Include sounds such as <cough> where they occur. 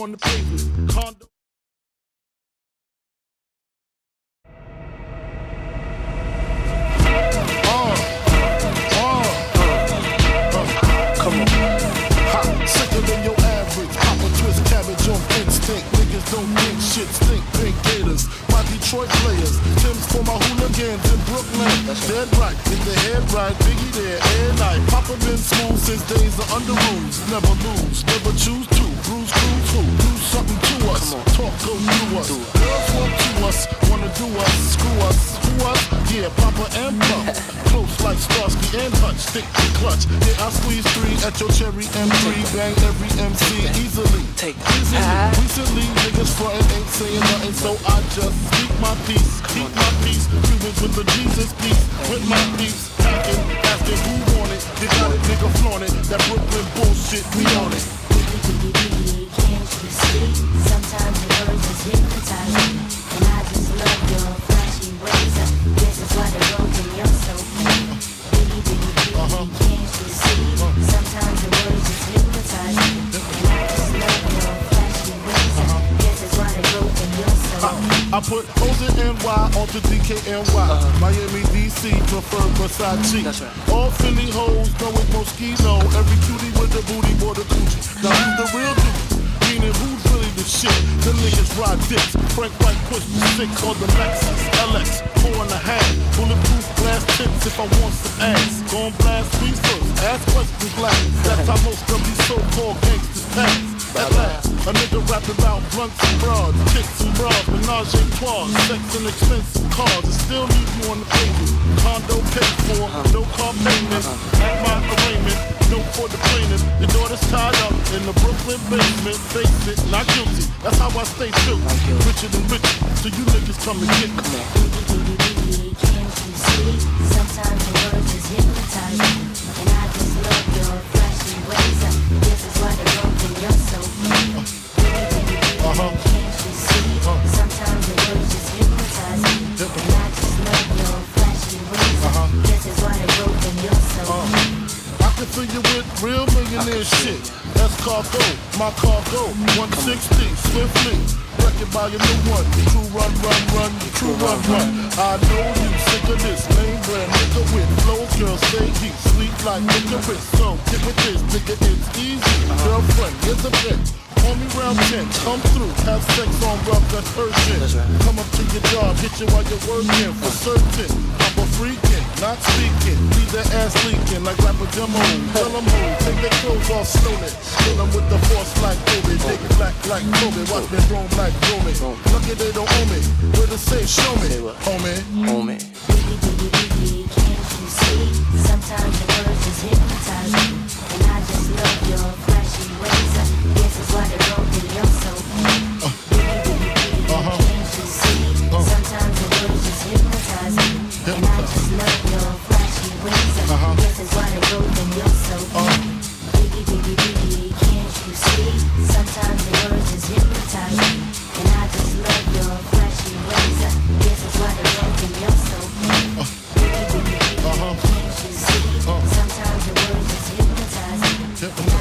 on the pavement. Condo. Come on. Hot, sicker than your average. Papa twist cabbage on instinct. Niggas don't think shit stink. Pink gators, my Detroit players. Tim's for my hooligans in Brooklyn. Dead right, get the head right. Biggie there, air night. Papa been smooth since days of under rules. Never lose, never choose to. Bruise, cruise, who? Do something to us. Talk, go through us. Girls want to us, wanna do us. Screw us, who us? Yeah, Papa and Pump. <laughs> Close like Starsky and Hutch. Stick to clutch. Yeah, I squeeze three at your cherry M3. Bang every MC easily. Take that. Recently, niggas frontin' ain't saying nothing, so I just speak my peace, keep my peace. Cubans with the Jesus peace, with my peace. Packing, asking who want it. You got it, nigga, flaunt it. That Brooklyn bullshit, we on it. I put O's and NY onto DKNY. Uh-huh. Miami, DC, prefer Versace. That's right. All Philly hoes know it's Moschino. Every cutie with the booty, boy, the coochie. Now who's the real dude? Meaning who's really the shit? The niggas ride dicks. Frank White push six on the Lexus LX, four and a half. Bulletproof glass tips if I want some ass. Gon' blast me first, ask questions last. That's how most of these so-called gangsters pass. At last, a nigga rapping about blunts and broads, chicks and bras, menage a trois, sex and expensive cars. I still leave you on the pavement. Condo paid for, no car payment. At my arraignment, no for the plaintiff. Your daughter's tied up in the Brooklyn basement. Face it, not guilty. That's how I stay true. Richer than rich, so you niggas come and get me. Can't you see? Sometimes your words just hypnotize just so mean. I can fill you with real millionaire shit. That's cargo, my cargo, 160, swiftly. Wrecking by your new one. True run, run, run, true run, run. I know you sick of this name brand nigga with flow. Girls say he sleep like licorice. So get with this, nigga, it's easy. Girlfriend, here's a bitch. Me round 10, come through, have sex on rough, that's urgent. That's right. Come up to your job, hit you while you're working, for certain. I'm a freaking, not speaking. Leave that ass leaking like rapper demo. Tell them who, take their clothes off slowly. Kill them with the force like Kobe. Dig black like Kobe. Watch me roam like Roman. Biggie,